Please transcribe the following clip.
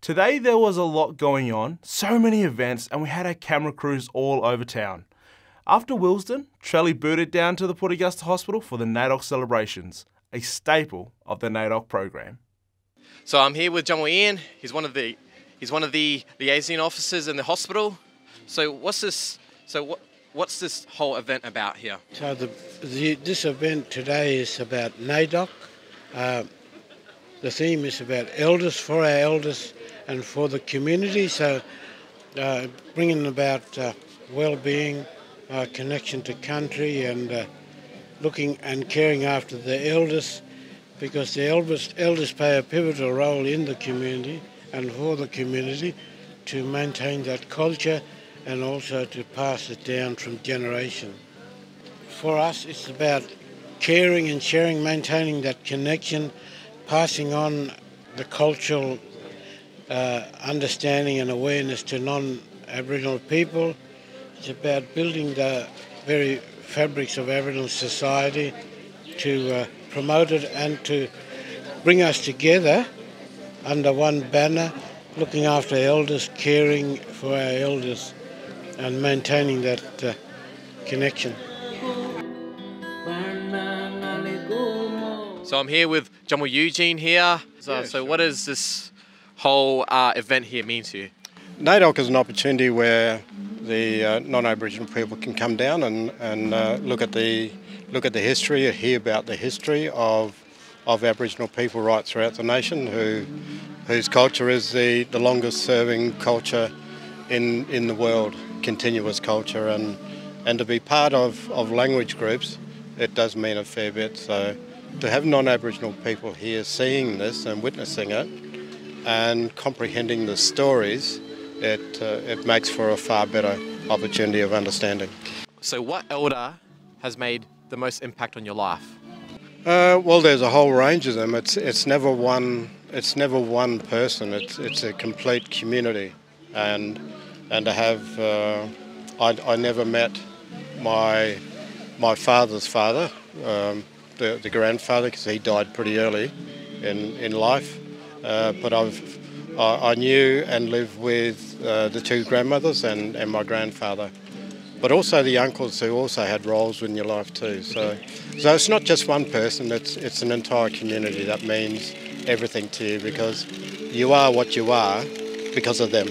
Today there was a lot going on, so many events, and we had our camera crews all over town. After Willesden, Trelly booted down to the Port Augusta Hospital for the NAIDOC celebrations, a staple of the NAIDOC program. So I'm here with John Ian. He's one of the he's one of the liaison officers in the hospital. So what's this? So what what's this whole event about here? So the, the this event today is about NAIDOC. Uh, the theme is about elders for our elders and for the community. So uh, bringing about uh, well-being, uh, connection to country, and looking and caring after the elders because the elders, elders play a pivotal role in the community and for the community to maintain that culture and also to pass it down from generation. For us, it's about caring and sharing, maintaining that connection, passing on the cultural uh, understanding and awareness to non-Aboriginal people. It's about building the very fabrics of Aboriginal society to uh, promote it and to bring us together under one banner, looking after elders, caring for our elders, and maintaining that uh, connection. So I'm here with Jumbo Eugene here. So, Yeah, so sure. what does this whole uh, event here mean to you? NAIDOC is an opportunity where the uh, non-Aboriginal people can come down and, and uh, look at the look at the history, hear about the history of of Aboriginal people right throughout the nation, who whose culture is the, the longest serving culture in in the world, continuous culture, and and to be part of, of language groups, it does mean a fair bit. So to have non-Aboriginal people here seeing this and witnessing it, and comprehending the stories, it, uh, it makes for a far better opportunity of understanding. So what elder has made the most impact on your life? Uh, well, there's a whole range of them. It's, it's never one. It's never one person. It's, it's a complete community, and and to have uh, I, I never met my my father's father, um, the, the grandfather, because he died pretty early in in life. Uh, but I've I, I knew and lived with uh, the two grandmothers and, and my grandfather, but also the uncles who also had roles in your life too. So so it's not just one person. It's it's an entire community that means everything to you because you are what you are because of them.